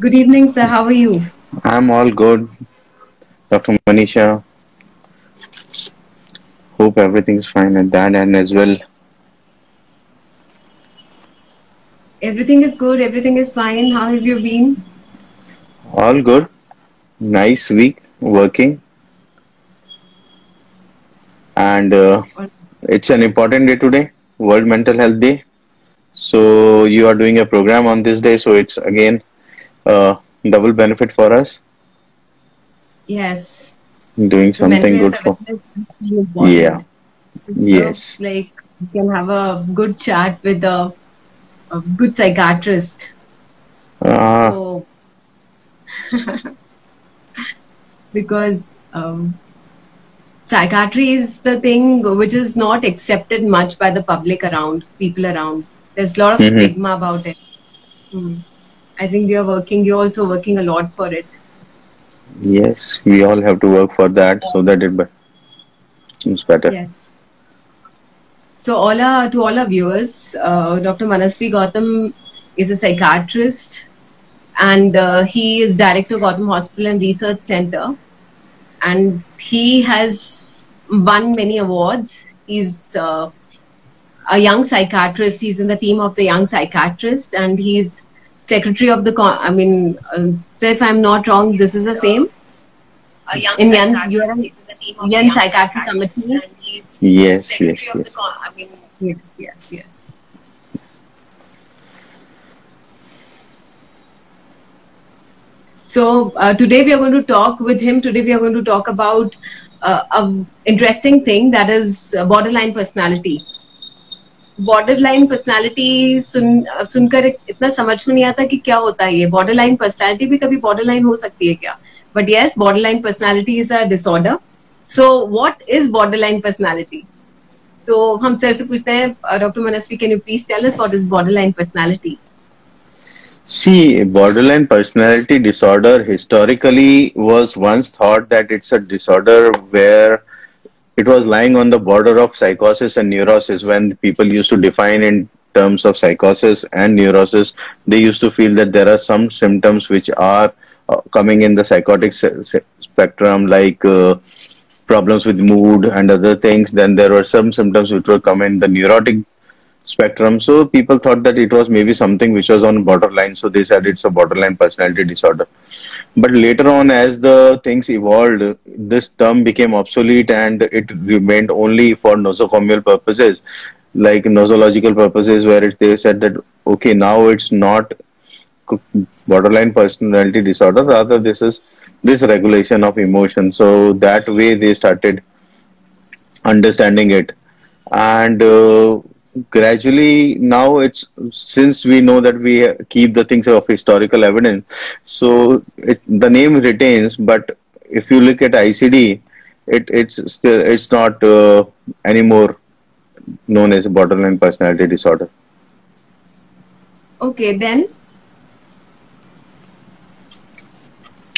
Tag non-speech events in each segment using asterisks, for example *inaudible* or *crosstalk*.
Good evening, sir. How are you? I'm all good, Dr. Manisha. Hope everything's fine at that end as well. Everything is good. Everything is fine. How have you been? All good. Nice week working, and uh, it's an important day today, World Mental Health Day. So you are doing a program on this day, so it's again uh, double benefit for us Yes. doing something good for. awareness is really important. Yeah. So, Yes. like you can have a good chat with a, a good psychiatrist. Uh, So *laughs* because um, psychiatry is the thing which is not accepted much by the public around people around. There's a lot of mhm. stigma about it. Hmm. I think we are working. You're also working a lot for it. Yes, we all have to work for that so that it becomes better. Yes. So all our to all our viewers, uh, Dr. Manaswi Gautam is a psychiatrist, and uh, he is director of Gautam Hospital and Research Center, and he has won many awards. He's uh, a young psychiatrist. He's in the team of the young psychiatrist, and he's secretary of the. Con- I mean, uh, so if I'm not wrong, this is the same. a young In young, you are in the team of the young young psychiatry committee. Yes, yes, yes. con- I mean, Yes, yes, yes. So uh, today we are going to talk with him. Today we are going to talk about uh, a interesting thing that is uh, borderline personality. Borderline personality सुन सुनकर इतना समझ में नहीं आता कि क्या होता है ये। बॉर्डरलाइन पर्सनालिटी भी कभी बॉर्डरलाइन हो सकती है क्या? But yes borderline personality is a disorder so what is borderline personality तो हम सर से पूछते हैं doctor Manasvi can you please tell us what is borderline personality See, borderline personality disorder historically was once thought that it's a disorder where it was lying on the border of psychosis and neurosis. When people used to define in terms of psychosis and neurosis, they used to feel that there are some symptoms which are uh, coming in the psychotic spectrum, like uh, problems with mood and other things. Then there were some symptoms which were coming in the neurotic spectrum. So people thought that it was maybe something which was on borderline. So they said it's a borderline personality disorder. But later on, as the things evolved, this term became obsolete and it remained only for nosocomial purposes, like nosological purposes, where it, they said that okay, now it's not borderline personality disorder, rather this is this regulation of emotion. So that way they started understanding it and uh, gradually now it's since we know that we keep the things of historical evidence so it, the name retains but if you look at icd it it's still it's not uh, anymore known as borderline personality disorder Okay, then.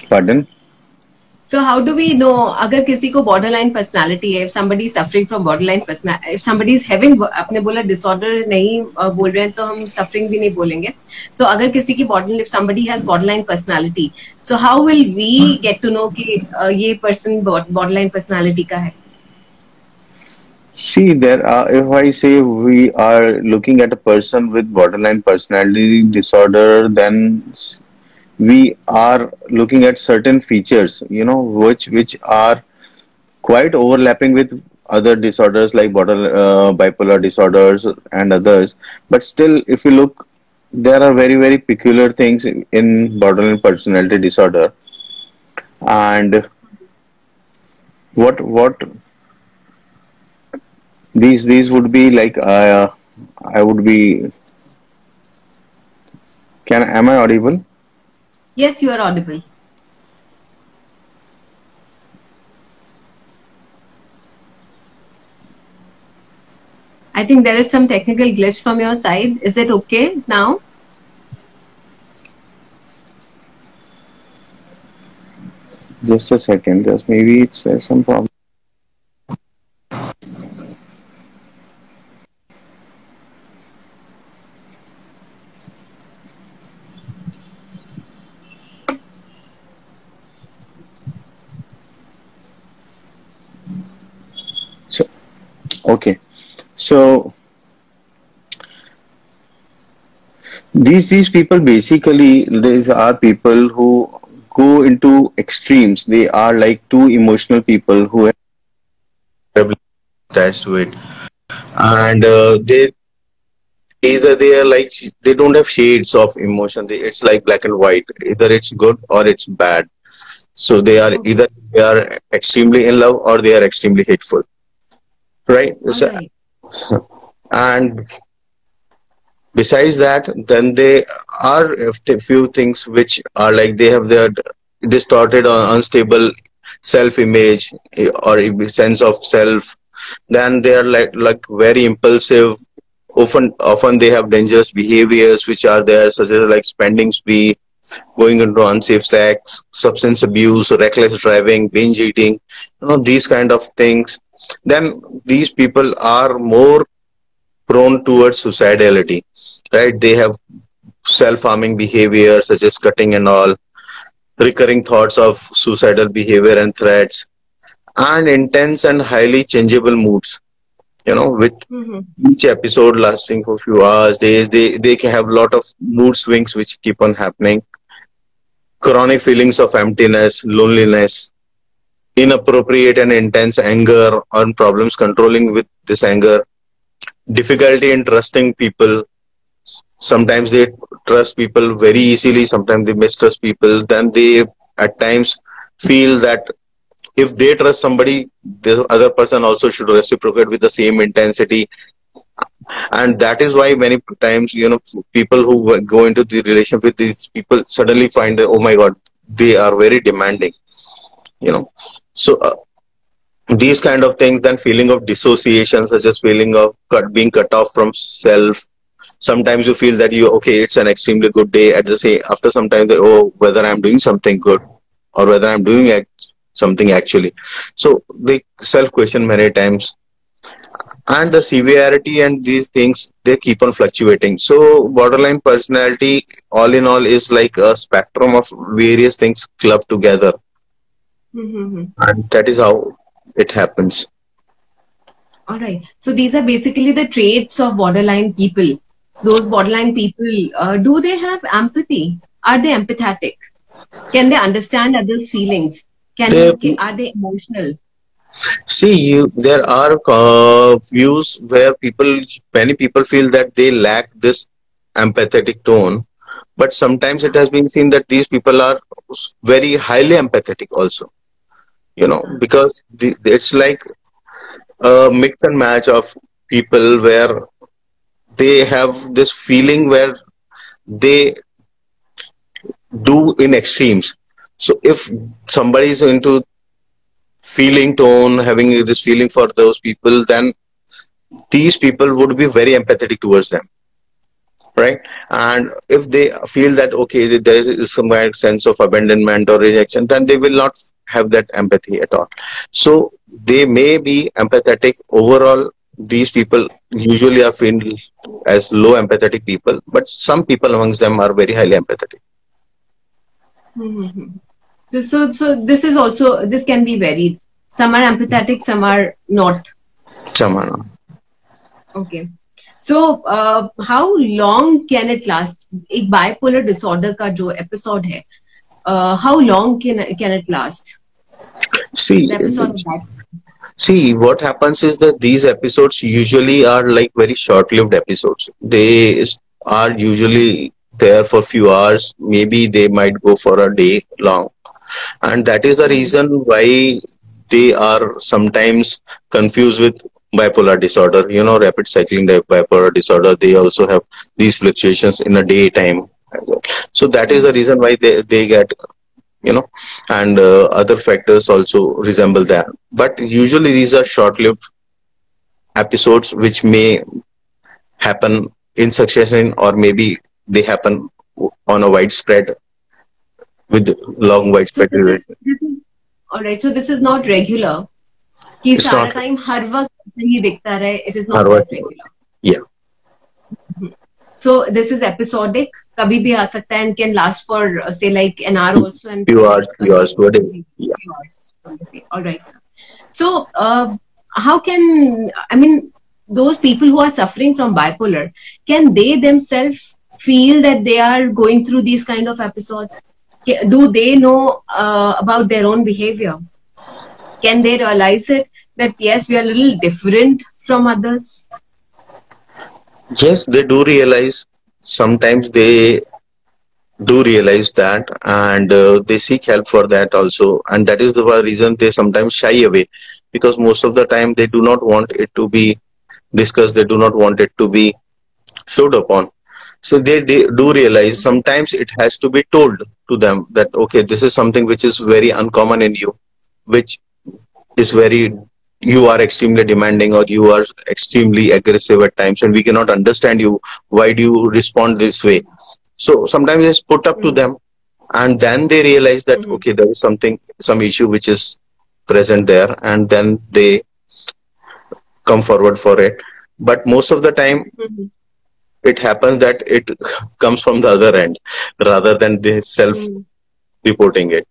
pardon So how do we know अगर किसी को borderline personality है, if somebody is suffering from borderline personality, if somebody is having आपने बोला disorder नहीं uh, बोल रहे हैं तो हम suffering भी नहीं बोलेंगे. So अगर किसी की borderline, if somebody has borderline personality, so how will we get to know कि uh, ये person borderline personality का है? See, there are, if I say we are looking at a person with borderline personality disorder, then we are looking at certain features, you know, which which are quite overlapping with other disorders like border, uh, bipolar disorders and others. But still, if you look, there are very very peculiar things in, in borderline personality disorder, and what what these these would be like uh, I would be can am I audible? Yes, you are audible. I think there is some technical glitch from your side. Is it okay now? Just a second, just maybe it's uh, some problem. Okay. So these these people basically these are people who go into extremes. They are like two emotional people who have attached to it, and uh, they either they are like they don't have shades of emotion. They, it's like black and white. Either it's good or it's bad. So they are either they are extremely in love or they are extremely hateful, right? So, and besides that then they are a few things which are like they have their distorted or unstable self image eh, or sense of self then they are like like very impulsive. Often often they have dangerous behaviors which are there such as like spending spree going into unsafe sex substance abuse reckless driving binge eating you know these kind of things then these people are more prone towards suicidality right they have self-harming behavior such as cutting and all recurring thoughts of suicidal behavior and threats and intense and highly changeable moods you know with Mhm. each episode lasting for a few hours days they they can have a lot of mood swings which keep on happening chronic feelings of emptiness loneliness inappropriate and intense anger or problems controlling with this anger difficulty in trusting people. Sometimes they trust people very easily sometimes they mistrust people. Then they at times feel that if they trust somebody the other person also should reciprocate with the same intensity. And that is why many times you know people who go into the relationship with these people suddenly find that oh my god they are very demanding you know so uh, these kind of things then feeling of dissociation such as feeling of cut, being cut off from self. Sometimes you feel that you okay it's an extremely good day. At the same after some time they, oh whether i'm doing something good or whether i'm doing something actually. So they self question many times. And the severity and these things they keep on fluctuating. So borderline personality all in all is like a spectrum of various things clubbed together Mhm. and that is how it happens All right. So these are basically the traits of borderline people. Those borderline people, uh, do they have empathy? Are they empathetic? Can they understand others' feelings? Can They- can- are they emotional? See, you, there are uh, views where people, many people feel that they lack this empathetic tone, but sometimes it has been seen that these people are very highly empathetic also. You know, hmm. because the, it's like a mix and match of people where they have this feeling where they do in extremes. So if somebody is into feeling tone, having this feeling for those people, then these people would be very empathetic towards them. Right? And if they feel that, okay, there is some kind of sense of abandonment or rejection, then they will not have that empathy at all. So they may be empathetic. Overall, these people usually are seen as low empathetic people, but some people amongst them are very highly empathetic. Mhm. So, so, so this is also this can be varied. Some are empathetic, some are not. Some are not. Okay. So, uh, how long can it last? एक bipolar disorder का जो episode है, uh, how long can can it last? See, The episode of that. See, what happens is that these episodes usually are like very short-lived episodes. They are usually there for few hours. Maybe they might go for a day long, and that is the reason why they are sometimes confused with bipolar disorder. You know, rapid cycling bipolar disorder. They also have these fluctuations in a daytime. as well So that is the reason why they they get you know and uh, other factors also resemble that but usually these are short-lived episodes which may happen in succession or maybe they happen on a widespread with long So widespread this is duration. this is all right. So this is not regular. कि It's सारा not- time हर वक्त ही दिखता रहे. It is her not वक्त- that regular. yeah so this is episodic. Kabhi bhi aa sakta and can last for uh, say like an hour also and few hours, few hours per Hours. All right. So uh, how can I mean those people who are suffering from bipolar can they themselves feel that they are going through these kind of episodes? Do they know uh, about their own behavior? Can they realize it that yes, we are a little different from others? Yes, they do realize. Sometimes they do realize that, and uh, they seek help for that also. And that is the reason they sometimes shy away, because most of the time they do not want it to be discussed. They do not want it to be showed upon. So they, they do realize sometimes it has to be told to them that okay, this is something which is very uncommon in you, which is very you are extremely demanding or you are extremely aggressive at times and we cannot understand you why do you respond this way so sometimes it's put up to them and then they realize that Mhm. okay there is something some issue which is present there and then they come forward for it but most of the time Mhm. it happens that it *laughs* comes from the other end rather than they self Mm. reporting it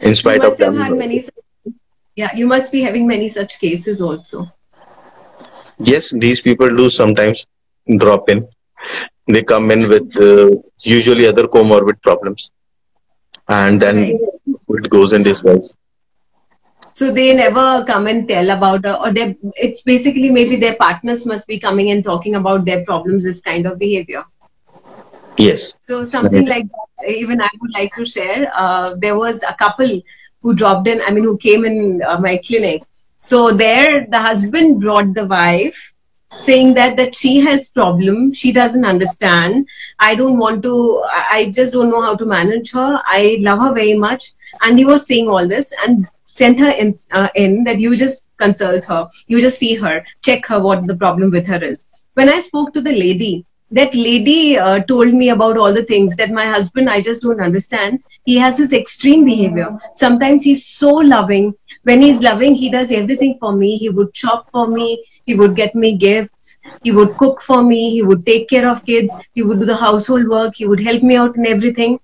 in spite of them had many. Yeah, you must be having many such cases also. Yes, these people do sometimes drop in. They come in with uh, usually other comorbid problems, and then Right. it goes in disguise. So they never come and tell about, uh, or they, it's basically maybe their partners must be coming and talking about their problems, this kind of behavior. Yes. So something like that, even I would like to share. Uh, there was a couple who dropped in. I mean, who came in uh, my clinic. So there, the husband brought the wife, saying that that she has problem. She doesn't understand. I don't want to. I just don't know how to manage her. I love her very much, and he was saying all this and sent her in, uh, in that you just consult her, you just see her, check her what the problem with her is. When I spoke to the lady, that lady uh, told me about all the things that my husband i just don't understand. He has this extreme behavior. Sometimes he's so loving. When he's loving he does everything for me. He would shop for me. He would get me gifts. He would cook for me. He would take care of kids. He would do the household work. He would help me out in everything.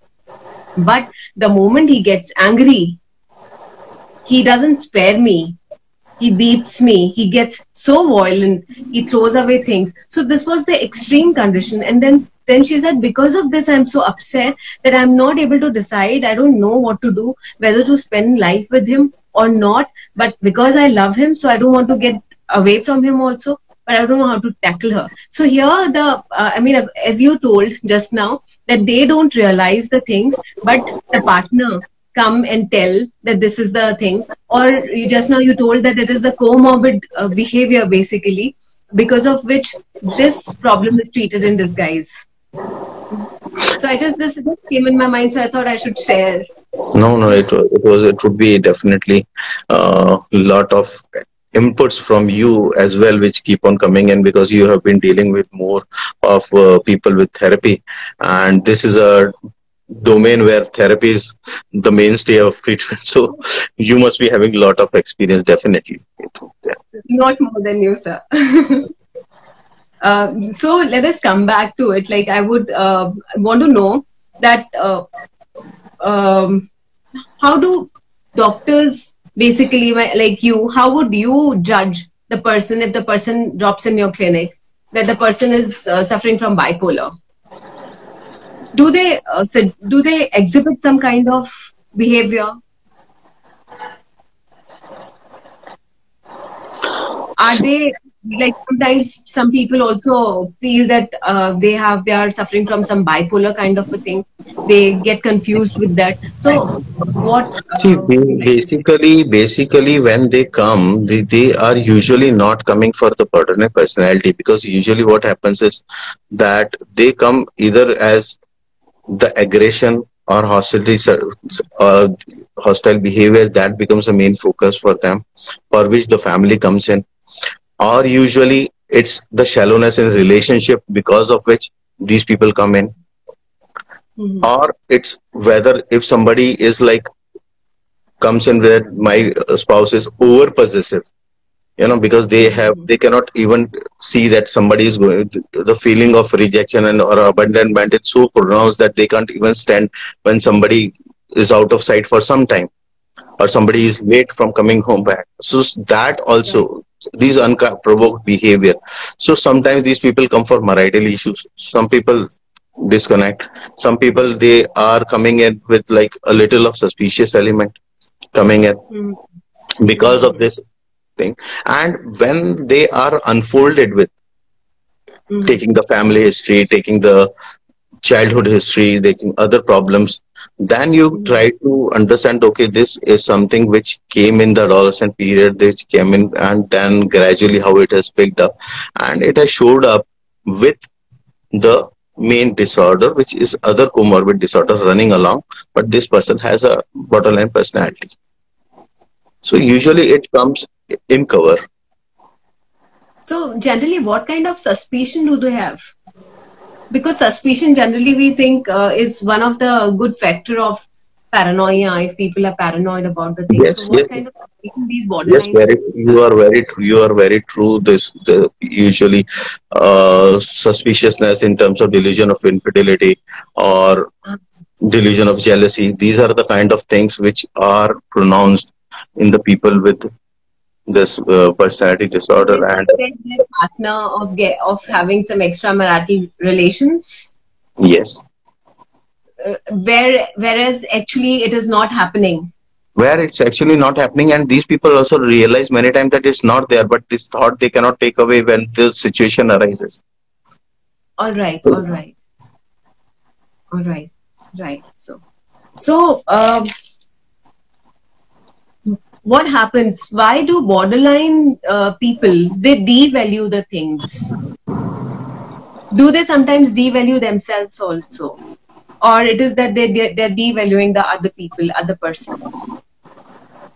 But the moment he gets angry he doesn't spare me he beats me. He gets so violent. He throws away things. So this was the extreme condition. And then then she said because of this i'm so upset that i'm not able to decide. I don't know what to do whether to spend life with him or not. But because i love him so i don't want to get away from him also. But i don't know how to tackle her. So here the uh, i mean as you told just now that they don't realize the things but the partner come and tell that this is the thing or you just now you told that it is the comorbid uh, behavior basically because of which this problem is treated in disguise. So i just this came in my mind so i thought i should share. No, no, it it was it would be definitely a lot of inputs from you as well, which keep on coming in because you have been dealing with more of uh, people with therapy, and this is a domain where therapy is the mainstay of treatment. *laughs* So you must be having a lot of experience, definitely. not more than you sir *laughs* uh, so let us come back to it like i would uh, want to know that uh, um, how do doctors basically like you how would you judge the person if the person drops in your clinic that the person is uh, suffering from bipolar do they uh, do they exhibit some kind of behavior? Are they like sometimes some people also feel that uh, they have they are suffering from some bipolar kind of a thing. They get confused with that. So what See, uh, ba- basically, basically, when they come, they, they are usually not coming for the borderline personality because usually what happens is that they come either as the aggression or hostility, uh, hostile behavior that becomes a main focus for them, for which the family comes in, or usually it's the shallowness in relationship because of which these people come in. Mhm. or it's whether if somebody is like comes in where my spouse is over possessive you know because they have they cannot even see that somebody is going the feeling of rejection and or abandonment is so pronounced that they can't even stand when somebody is out of sight for some time or somebody is late from coming home back. So that also these unprovoked behavior. So sometimes these people come for marital issues. Some people disconnect. Some people they are coming in with like a little of suspicious element coming in Mhm. because of this thing and when they are unfolded with Mhm. taking the family history taking the childhood history taking other problems then you Mhm. try to understand okay this is something which came in the adolescent period which came in and then gradually how it has picked up and it has showed up with the main disorder which is other comorbid disorder running along but this person has a borderline personality so usually it comes in cover So generally, what kind of suspicion do they have? Because suspicion generally we think uh, is one of the good factor of paranoia. If people are paranoid about the things, Yes, so what yes. kind of suspicion these Yes, very. You are very true. You are very true. This the, usually uh, suspiciousness in terms of delusion of infidelity or delusion of jealousy. These are the kind of things which are pronounced in the people with this uh, personality disorder. And partner of get, of having some extramarital relations, yes, uh, where whereas actually it is not happening. where it's actually not happening, and these people also realize many times that it's not there, but this thought they cannot take away when the situation arises. All right, all right, all right, right. So, so um, what happens? Why do borderline uh, people they devalue the things? Do they sometimes devalue themselves also, or it is that they they- they're devaluing the other people, other persons?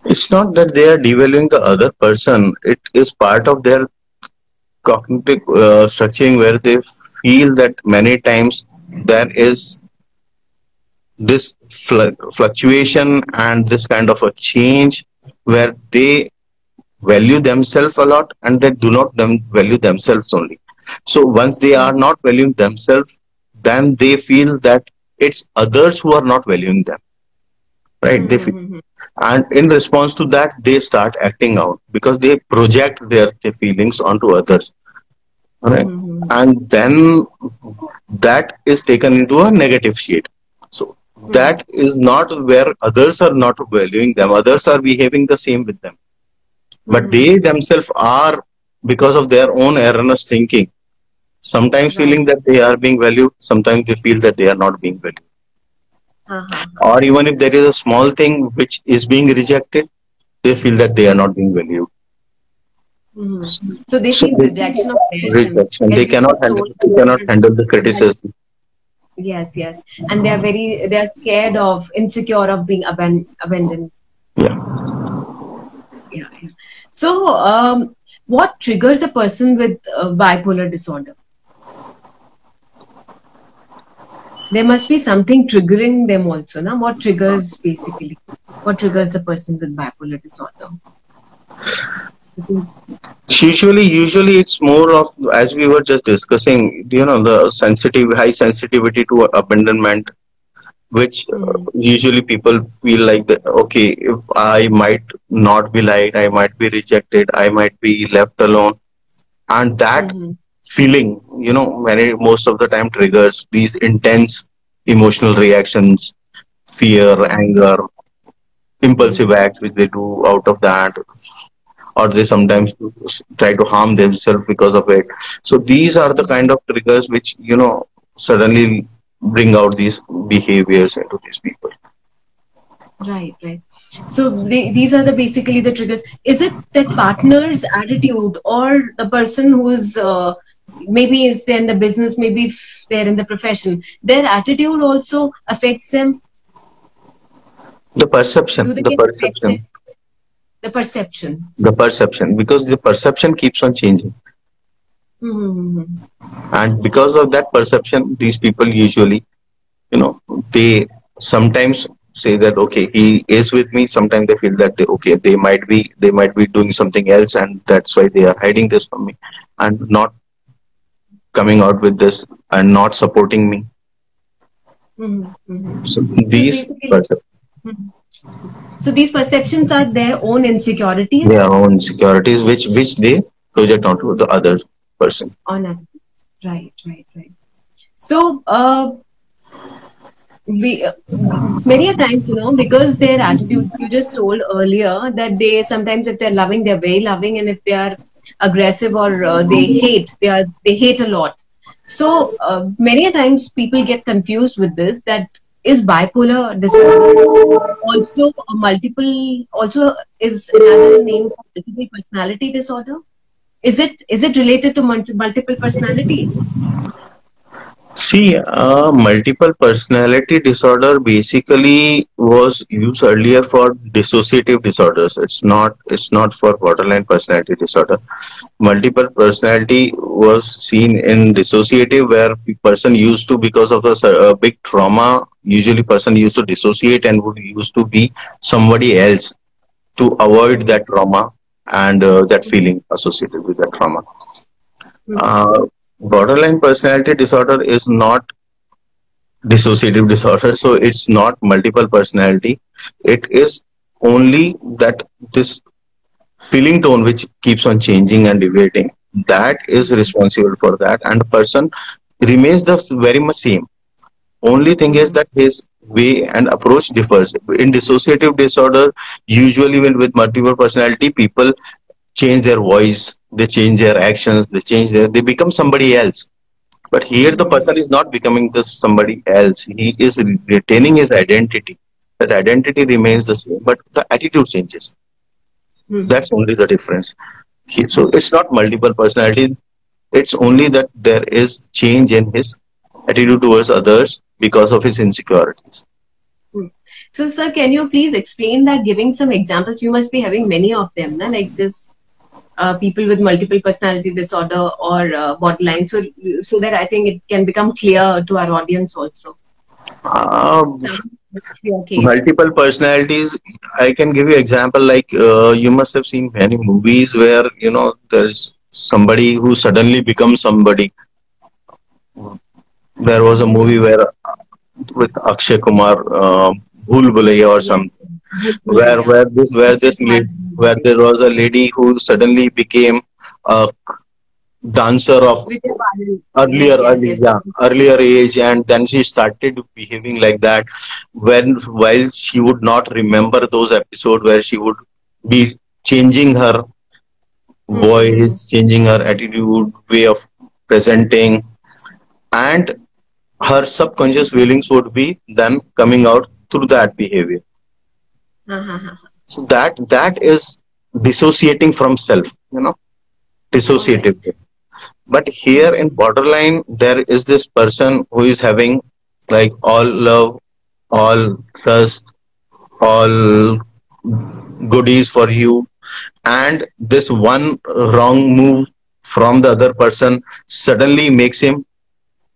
It's not that they are devaluing the other person. It is part of their cognitive uh, structuring where they feel that many times there is this fl- fluctuation and this kind of a change where they value themselves a lot and they do not them value themselves only. So once they are not valuing themselves, then they feel that it's others who are not valuing them. Right? They feel Mhm. and in response to that they start acting out because they project their, their feelings onto others right Mhm. and then that is taken into a negative shade that is not where others are not valuing them others are behaving the same with them but Mhm. they themselves are because of their own erroneous thinking sometimes Right. feeling that they are being valued sometimes they feel that they are not being valued Uh-huh. or even if there is a small thing which is being rejected they feel that they are not being valued Mhm. So they So feel they- rejection of their rejection they cannot handle they cannot handle the criticism Yes, yes, and they are very they are scared of insecure of being aban- abandoned. yeah Yeah, yeah. So, um, what triggers a person with uh, bipolar disorder? There must be something triggering them also. Now, what triggers basically? What triggers a person with bipolar disorder? Usually usually it's more of as we were just discussing you know the sensitive high sensitivity to abandonment which uh, Mhm. usually people feel like that okay if i might not be liked i might be rejected i might be left alone and that Mhm. feeling you know many most of the time triggers these intense emotional reactions fear anger impulsive acts which they do out of that or they sometimes try to harm themselves because of it so these are the kind of triggers which you know suddenly bring out these behaviors into these people Right, right. So they, these are the basically the triggers. Is it that partner's attitude or the person who's uh, maybe is there in the business, maybe if they're in the profession, their attitude also affects them? the perception the perception affected? The perception. the perception. Because the perception keeps on changing. Hmm and because of that perception these people usually you know they sometimes say that okay he is with me. Sometimes they feel that they, okay they might be they might be doing something else and that's why they are hiding this from me and not coming out with this and not supporting me. Hmm so these Mhm. So these perceptions are their own insecurities their own insecurities which which they project onto the other person on others. Right, right, right. So, uh, we uh, many a times, you know, because their attitude. You just told earlier that they sometimes, if they're loving, they're very loving, and if they are aggressive or uh, they hate, they are they hate a lot. So uh, many a times people get confused with this. That is bipolar disorder also a multiple also is another name for multiple personality disorder? Is it is it related to multiple personality See, uh, multiple personality disorder basically was used earlier for dissociative disorders. It's not. It's not for borderline personality disorder. Multiple personality was seen in dissociative, where person used to because of a big trauma. Usually, person used to dissociate and would used to be somebody else to avoid that trauma and uh, that feeling associated with that trauma. Uh, borderline personality disorder is not dissociative disorder so it's not multiple personality. It is only that this feeling tone which keeps on changing and deviating that is responsible for that. And the person remains the very much same. Only thing is that his way and approach differs. In dissociative disorder usually when with multiple personality people change their voice they change their actions they change their they become somebody else. But here the person is not becoming the somebody else. He is retaining his identity. That identity remains the same but the attitude changes. Hmm. that's only the difference. He- so it's not multiple personalities. It's only that there is change in his attitude towards others because of his insecurities. So sir can you please explain that giving some examples? You must be having many of them na? like this uh, people with multiple personality disorder or uh, borderline. So so that i think it can become clear to our audience also. Case. multiple personalities i can give you example like uh, you must have seen many movies where you know there's somebody who suddenly becomes somebody. There was a movie where uh, with akshay kumar uh, Bhool Bhulaiyaa or something where where this where this where there was a lady who suddenly became a dancer of earlier Yes, yes, yeah, earlier age and then she started behaving like that. When while she would not remember those episodes where she would be changing her voice changing her attitude way of presenting and her subconscious feelings would be then coming out through that behavior Uh-huh. so that that is dissociating from self you know dissociative but here in borderline there is this person who is having like all love all trust all goodies for you and this one wrong move from the other person suddenly makes him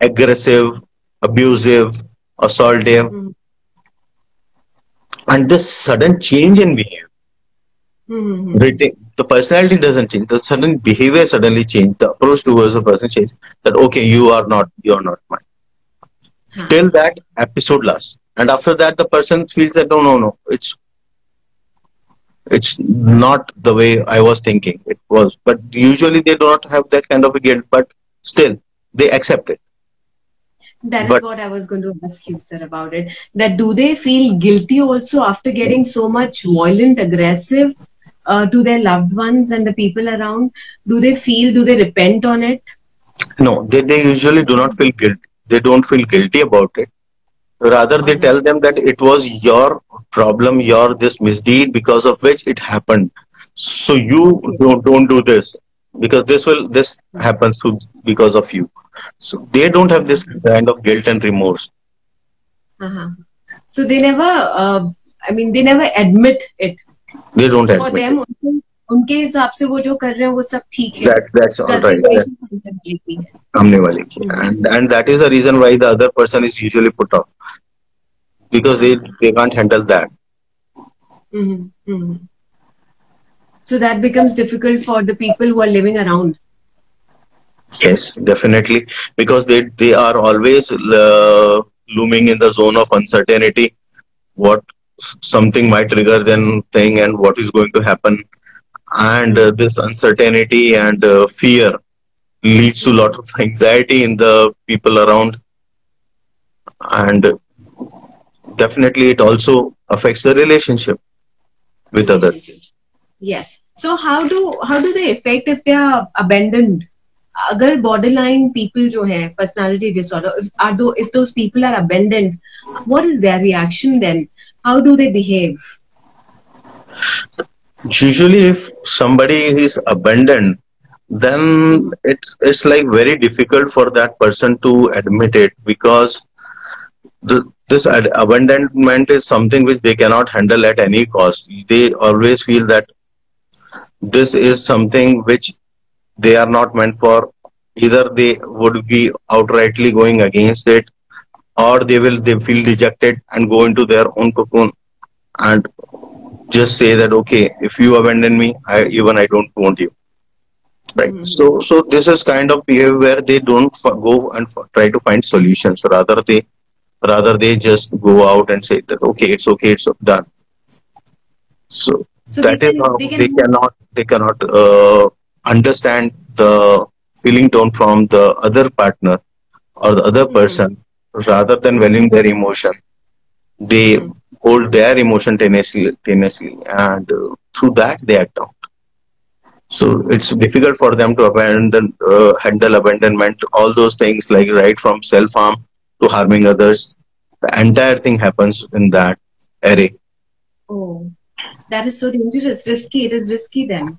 aggressive abusive assaultive Mhm. And this sudden change in behavior. Mhm. the personality doesn't change. The sudden behavior suddenly change the approach towards the person change that okay you are not you are not mine. Huh. till that episode lasts. And after that the person feels that no no no it's it's not the way i was thinking it was. But usually they do not have that kind of a guilt but still they accept it That is But- what I was going to ask you, sir, about it. That do they feel guilty also after getting so much violent, aggressive uh, to their loved ones and the people around? Do they feel? Do they repent on it? no they, they usually do not feel guilty. they don't feel guilty about it rather they tell them that it was your problem your this misdeed because of which it happened so you don't, don't do this because this will this happens to because of you so they don't have this kind of guilt and remorse Uh-huh. So they never. Uh, I mean, they never admit it. they don't For admit them, it. उनके उनके हिसाब से वो जो कर रहे हैं वो सब ठीक है. that that's all right Gulti That- patient handle लेती है. सामने वाले की and and that is the reason why the other person is usually put off because they they can't handle that Mhm. Mhm. So that becomes difficult for the people who are living around. Yes, definitely, because they they are always uh, looming in the zone of uncertainty. What something might trigger them thing and what is going to happen. And uh, this uncertainty and uh, fear leads to a lot of *laughs* anxiety in the people around. And definitely it also affects the relationship with others yes so how do how do they affect if they are abandoned अगर borderline people जो है personality disorder if, are though if those people are abandoned what is their reaction then how do they behave usually if somebody is abandoned then it's it's like very difficult for that person to admit it because the, this ad- abandonment is something which they cannot handle at any cost they always feel that this is something which they are not meant for. Either they would be outrightly going against it or they will they feel dejected and go into their own cocoon and just say that okay if you abandon me I, even i don't want you. Right. Mhm. so so this is kind of behavior where they don't f- go and f- try to find solutions. Rather they rather they just go out and say that okay it's okay it's done. So, so that they is can, how they they, cannot they cannot uh, understand the feeling tone from the other partner or the other Mhm. person rather than valuing their emotion. They Mhm. hold their emotion tenaciously, tenaciously and uh, through that they act out. So it's difficult for them to abandon uh, handle abandonment. All those things like right from self harm to harming others the entire thing happens in that array. Oh that is so dangerous risky it is risky then.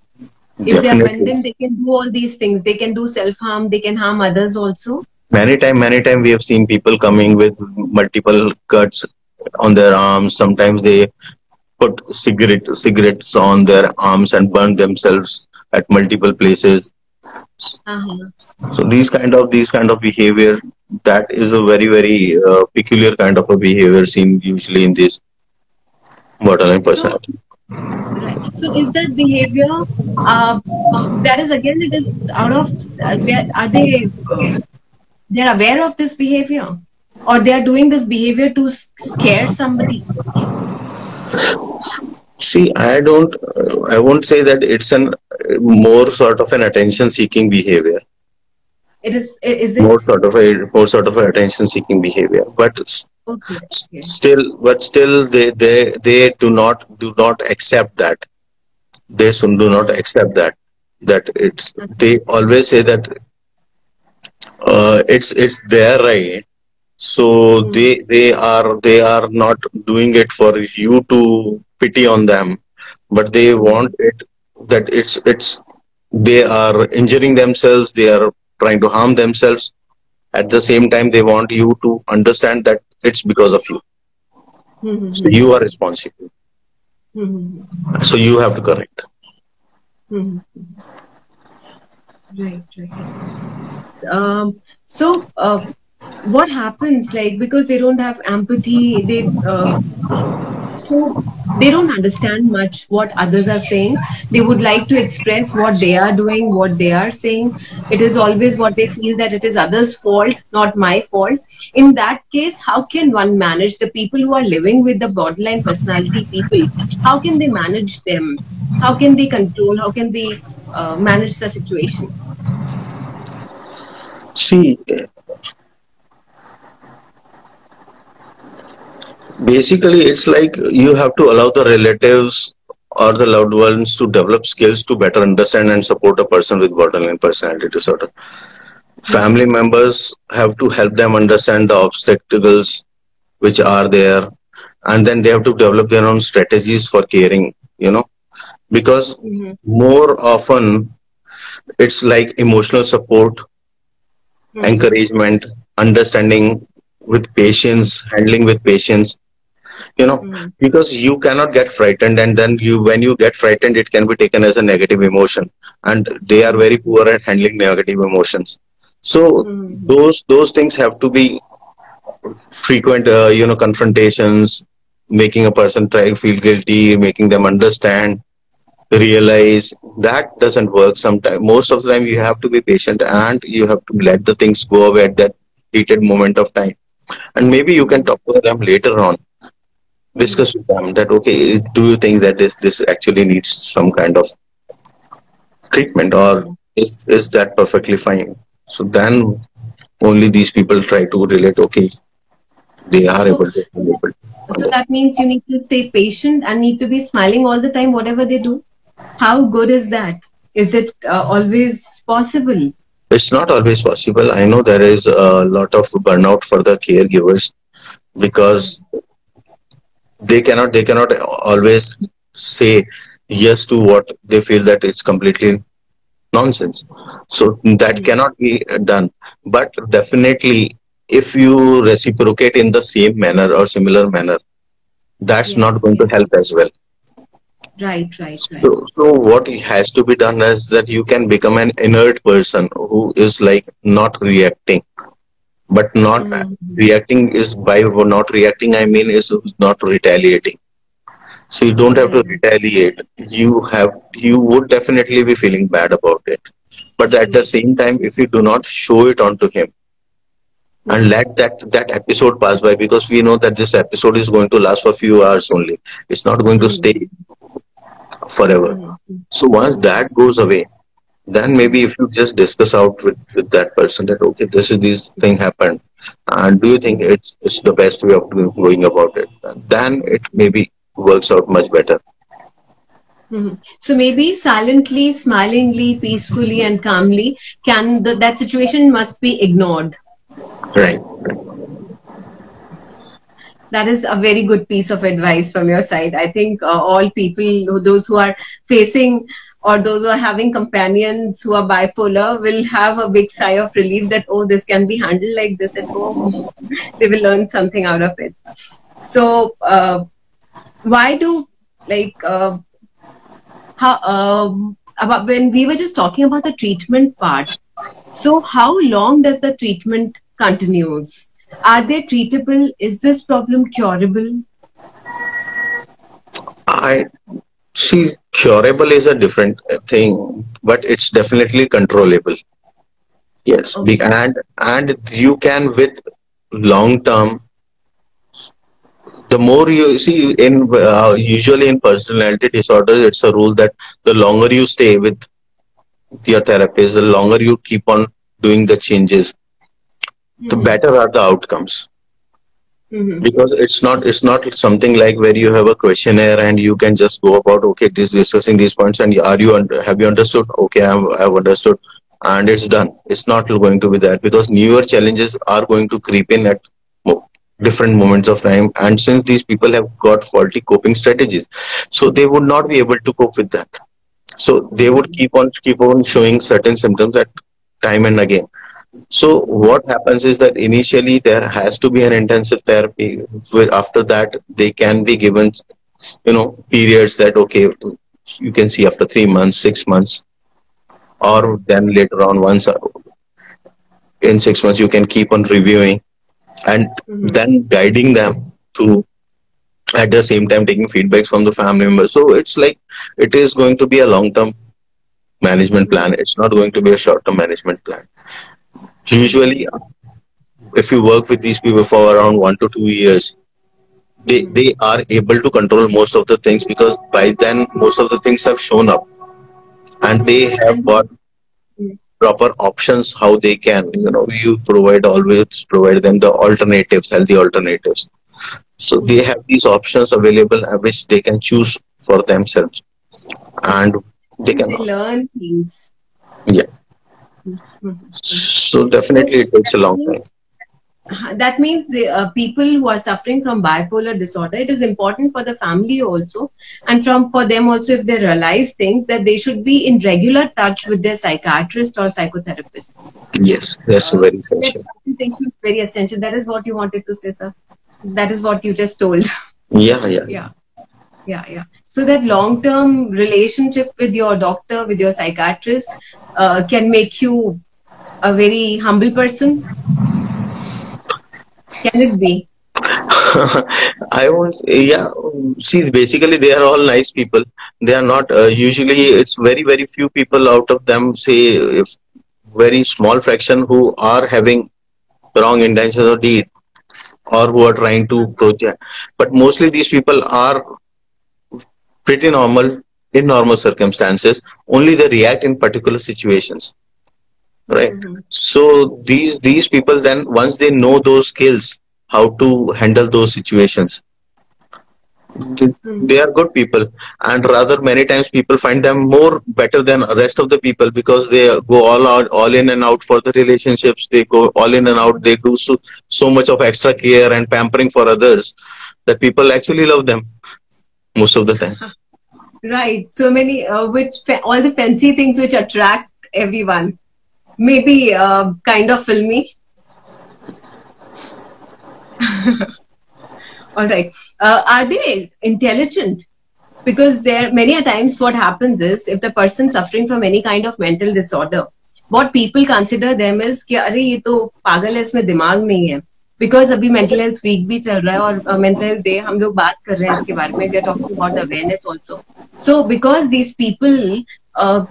If they are abandon they can do all these things. They can do self harm they can harm others also. Many time many time we have seen people coming with multiple cuts on their arms. Sometimes they put cigarette cigarettes on their arms and burn themselves at multiple places. Uh-huh. so these kind of these kind of behavior that is a very very uh, peculiar kind of a behavior seen usually in this borderline personality Right. So is that behavior uh, that is again it is out of uh, they- are they uh, they're aware of this behavior or they are doing this behavior to scare somebody? see i don't i won't say that it's an more sort of an attention seeking behavior It is is it more sort of a more sort of an attention seeking behavior but okay? okay. still but still they they they do not do not accept that they soon do not accept that that it's they always say that uh, it's it's their right so they they are they are not doing it for you to pity on them but they want it that it's it's they are injuring themselves they are trying to harm themselves at the same time they want you to understand that it's because of you Mhm. so you are responsible Mhm. so you have to correct Mhm. Right, right. Um, so, uh, what happens? Like, because they don't have empathy, they uh, so they don't understand much what others are saying. They would like to express what they are doing, what they are saying. It is always what they feel that it is others' fault, not my fault. In that case, how can one manage the people who are living with the borderline personality people? How can they manage them? How can they control? How can they uh, manage the situation? see basically it's like you have to allow the relatives or the loved ones to develop skills to better understand and support a person with borderline personality disorder family members have to help them understand the obstacles which are there and then they have to develop their own strategies for caring you know because Mhm. more often it's like emotional support Mhm. encouragement understanding with patience handling with patience you know Mhm. because you cannot get frightened and then you when you get frightened it can be taken as a negative emotion. And they are very poor at handling negative emotions. So Mhm. those those things have to be frequent uh, you know confrontations making a person try to feel guilty making them understand realize. That doesn't work sometimes most of the time you have to be patient and you have to let the things go away at that heated moment of time. And maybe you can talk to them later on discuss with them that okay do you think that this this actually needs some kind of treatment or is is that perfectly fine so then only these people try to relate okay they are So- able to able So that means you need to stay patient and need to be smiling all the time, whatever they do. How good is that? Is it uh, always possible? it's not always possible i know there is a lot of burnout for the caregivers because they cannot they cannot always say yes to what they feel that it's completely nonsense. So that hmm. cannot be done. But definitely if you reciprocate in the same manner or similar manner that's not going to help as well. Right, right, right. so, so what has to be done is that you can become an inert person who is like not reacting, but not Mhm. reacting is by not reacting. I mean is not retaliating. So you don't have to retaliate. You have you would definitely be feeling bad about it, but at the same time, if you do not show it onto him and let that that episode pass by, because we know that this episode is going to last for few hours only. It's not going to Mhm. stay forever. Mhm. So once that goes away, then maybe if you just discuss out with, with that person that okay, this is this thing happened, and do you think it's it's the best way of doing, going about it? Then it maybe works out much better. Mhm. So maybe silently, smilingly, peacefully, and calmly, can the, that situation must be ignored. Right. right. That is a very good piece of advice from your side. I think uh, all people, those who are facing or those who are having companions who are bipolar, will have a big sigh of relief that oh, this can be handled like this at home. they will learn something out of it. So, uh, why do like uh, how um, about when we were just talking about the treatment part? So, how long does the treatment continues? Are they treatable? Is this problem curable? I see curable is a different thing, but it's definitely controllable. Yes, Okay. And and you can with long term. The more you see in uh, usually in personality disorders, it's a rule that the longer you stay with your therapist, the longer you keep on doing the changes, the Mhm. better are the outcomes. Mhm. because it's not it's not something like where you have a questionnaire and you can just go about okay this discussing these points and are you have you understood? Okay I've, I've understood. And it's done. It's not going to be that because newer challenges are going to creep in at different moments of time. And since these people have got faulty coping strategies so they would not be able to cope with that. So they would keep on keep on showing certain symptoms at time and again so what happens is that initially there has to be an intensive therapy. After that, they can be given, you know, periods that okay, you can see after three months, six months, or then later on once uh, in six months you can keep on reviewing, and Mhm. then guiding them to at the same time taking feedbacks from the family members. So it's like it is going to be a long term management plan. It's not going to be a short term management plan usually if you work with these people for around one to two years they they are able to control most of the things because by then most of the things have shown up. And they have got proper options how they can you know you provide always provide them the alternatives healthy alternatives. So they have these options available which they can choose for themselves. And they can They learn things. So definitely it takes a long time. That means the uh, people who are suffering from bipolar disorder it is important for the family also and from for them also if they realize things that they should be in regular touch with their psychiatrist or psychotherapist. Yes that's very essential. think it's very essential. That is what you wanted to say sir. That is what you just told. Yeah yeah. Yeah yeah yeah so that long term relationship with your doctor with your psychiatrist uh, can make you a very humble person can it be *laughs* I won't. Yeah, see, basically they are all nice people. They are not. Uh, usually, it's very very few people out of them. Say, if very small fraction who are having wrong intentions or deed. or who are trying to project but mostly these people are pretty normal in normal circumstances only they react in particular situations right? Mhm. so these these people then once they know those skills how to handle those situations they, Mhm. they are good people. And rather many times people find them more better than rest of the people because they go all out all in and out for the relationships. They go all in and out. They do so, so much of extra care and pampering for others that people actually love them most of the time *laughs* Right. So many, uh, which fa- all the fancy things which attract everyone. Maybe uh, kind of filmy. *laughs* all right. Uh, are they intelligent? Because there, many a times, what happens is if the person suffering from any kind of mental disorder, what people consider them is कि अरे ये तो पागल है इसमें दिमाग नहीं है बिकॉज़ अभी मेंटल हेल्थ वीक भी चल रहा है और मेंटल हेल्थ डे हम लोग बात कर रहे हैं इसके बारे में we are talking about awareness also so because these people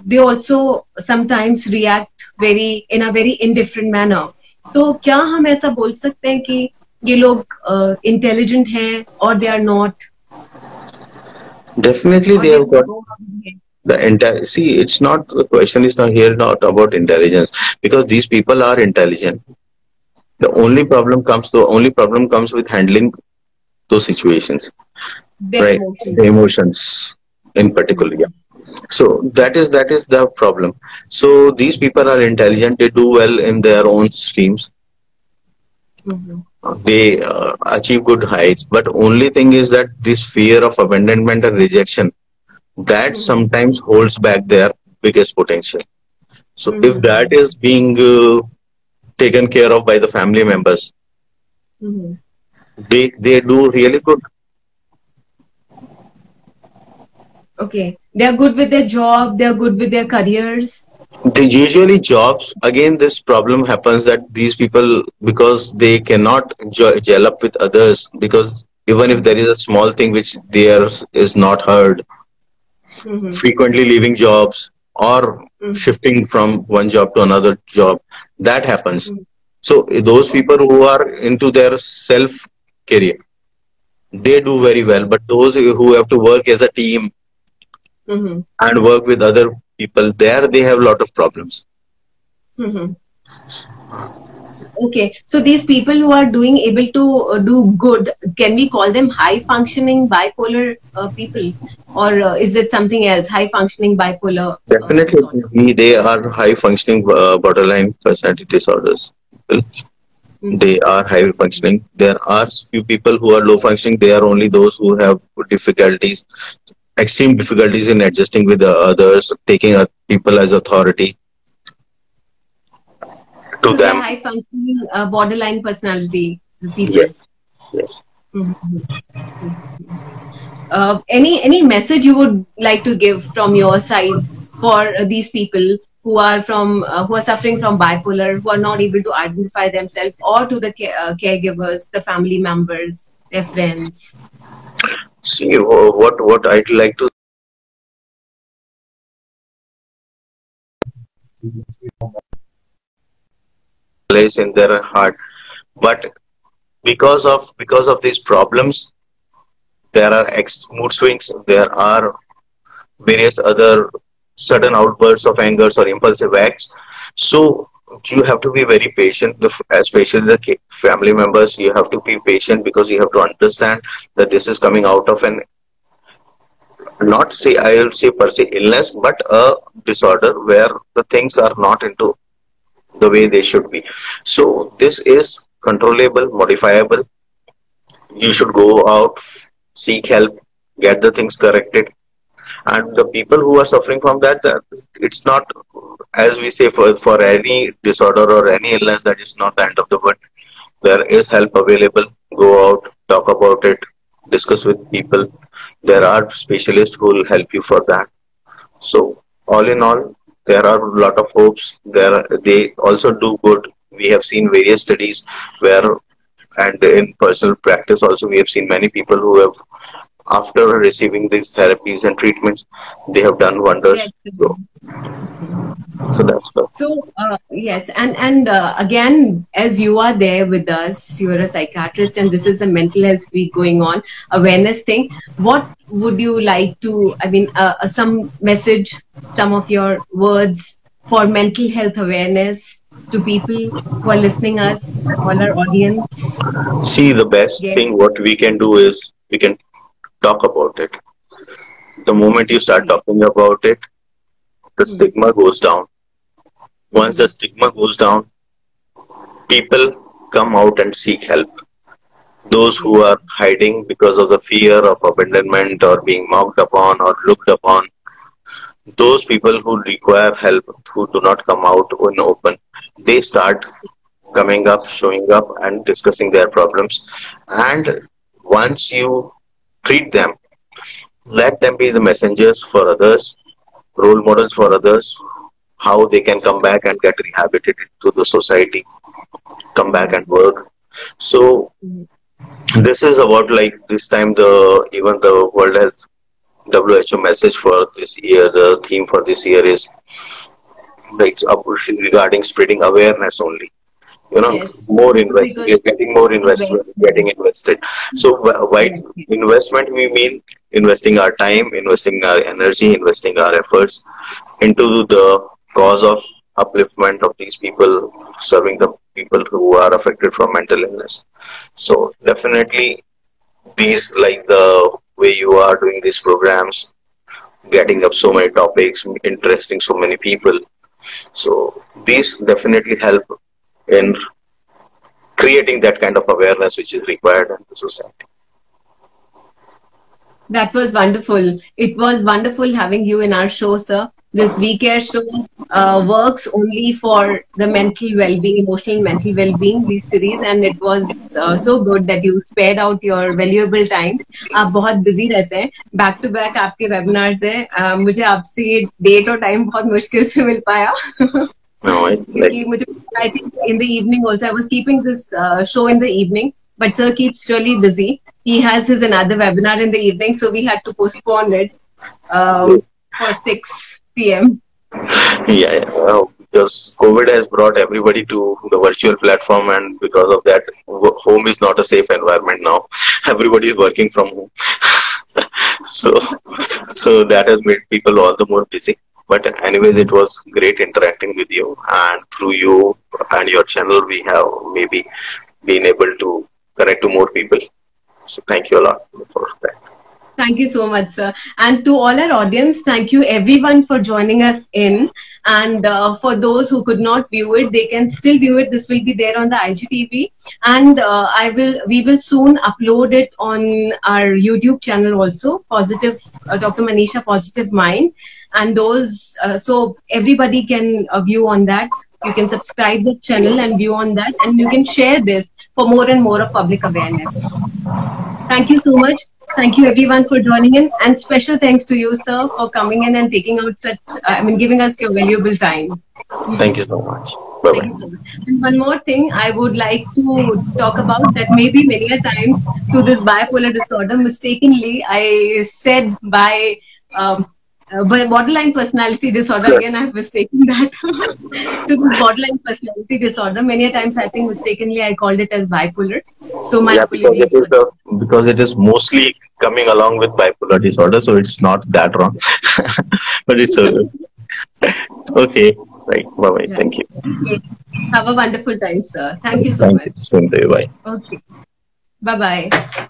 they also sometimes react very in a very indifferent manner तो क्या हम ऐसा बोल सकते हैं कि ये लोग इंटेलिजेंट uh, हैं और they are not definitely they have got The entire see, it's not the question is not here not about intelligence. Because these people are intelligent. The only problem comes the only problem comes with handling those situations their right emotions. the emotions in particular yeah so that is that is the problem so these people are intelligent they do well in their own streams Mhm. they uh, achieve good heights but only thing is that this fear of abandonment and rejection that Mhm. sometimes holds back their biggest potential so if Mhm. that is being uh, taken care of by the family members. Mhm. they they do really good. Okay. They are good with their job they are good with their careers. They usually jobs again this problem happens that these people because they cannot gel up with others because even if there is a small thing which there is not heard. Mhm. frequently leaving jobs or Mhm. shifting from one job to another job that happens Mhm. so those people who are into their self career they do very well but those who have to work as a team Mhm. and work with other people there they have a lot of problems Mhm. Okay, so these people who are doing able to uh, do good, can we call them high functioning bipolar uh, people, or uh, is it something else? High functioning bipolar. uh, definitely disorder? they are high functioning uh, borderline personality disorders Mhm. they are high functioning there are few people who are low functioning they are only those who have difficulties extreme difficulties in adjusting with the others taking people as authority to them high functioning uh, borderline personality people. yes yes Mhm. Uh, any any message you would like to give from your side for uh, these people who are from uh, who are suffering from bipolar, who are not able to identify themselves, or to the ca- uh, caregivers, the family members, their friends? see what what i'd like to place in their heart. But because of because of these problems there are ex- mood swings there are various other sudden outbursts of angers or impulsive acts. So you have to be very patient especially the family members. You have to be patient because you have to understand that this is coming out of an not say i'll say per se illness but a disorder where the things are not into the way they should be. So this is controllable modifiable. You should go out seek help get the things corrected. And the people who are suffering from that, that it's not as we say for for any disorder or any illness that is not the end of the world. There is help available. Go out talk about it discuss with people. There are specialists who will help you for that. So all in all there are a lot of hopes. There they also do good. We have seen various studies where and in personal practice also we have seen many people who have after receiving these therapies and treatments they have done wonders Yes. so So that's the So uh, yes, and and uh, again, as you are there with us, you are a psychiatrist, and this is the mental health week going on, awareness thing. What would you like to? I mean, uh, uh, some message, some of your words for mental health awareness to people who are listening us, all our audience. see the best Yes. thing what we can do is we can talk about it. The moment you start talking about it, the hmm. stigma goes down. Once the hmm. stigma goes down, people come out and seek help. Those who hmm. are hiding because of the fear of abandonment or being mocked upon or looked upon, those people who require help, who do not come out in open, they start coming up, showing up, and discussing their problems. And once you treat them, let them be the messengers for others, role models for others, how they can come back and get rehabilitated to the society, come back and work. So this is about like this time the even the World Health WHO message for this year, the theme for this year is like regarding spreading awareness only. You know, Yes. more invest, Because- getting more investment, Investment. getting invested. So Yes. investment we mean investing our time, investing our energy, investing our efforts into the cause of upliftment of these people, serving the people who are affected from mental illness. So definitely these like the way you are doing these programs, getting up so many topics, interesting so many people. So these definitely help in creating that kind of awareness which is required in the society. That was wonderful. It was wonderful having you in our show, sir. This We Care show uh, works only for the mental well-being, emotional and mental well-being, these series, and it was uh, so good that you spared out your valuable time. आप बहुत busy रहते हैं back to back आपके webinars हैं uh, मुझे आपसे date और time बहुत मुश्किल से मिल पाया *laughs* No, like... I think in the evening also, I was keeping this uh, show in the evening, but sir keeps really busy. He has his another webinar in the evening, so we had to postpone it um, for 6 p.m. Yeah, yeah. Well, because COVID has brought everybody to the virtual platform, and because of that, home is not a safe environment now. *laughs* Everybody is working from home. *laughs* so so that has made people all the more busy but anyways, it was great interacting with you, and through you and your channel, we have maybe been able to connect to more people. So thank you a lot for that. Thank you so much, sir. And to all our audience, thank you everyone for joining us in. And uh, for those who could not view it, they can still view it. This will be there on the IGTV, and uh, I will. We will soon upload it on our YouTube channel also. Positive, uh, Dr. Manisha Positive Mind, and those. Uh, so everybody can uh, view on that. You can subscribe the channel and view on that, and you can share this for more and more of public awareness. Thank you so much. Thank you everyone for joining in, and special thanks to you, sir, for coming in and taking out such. I mean, giving us your valuable time. Thank you so much. Thank you so much. And one more thing, I would like to talk about that. Maybe many a times to this bipolar disorder, mistakenly I said by. Um, uh, by borderline personality disorder Sure. again i've mistaken that *laughs* to borderline personality disorder many a times i think mistakenly i called it as bipolar so my yeah, because it is the because it is mostly coming along with bipolar disorder, so it's not that wrong. *laughs* but it's okay. *laughs* okay. Right. Bye bye. Yeah. Thank you. Okay. Have a wonderful time, sir. Thank you so Thank much. you. Same to you. Bye. Okay. Bye bye.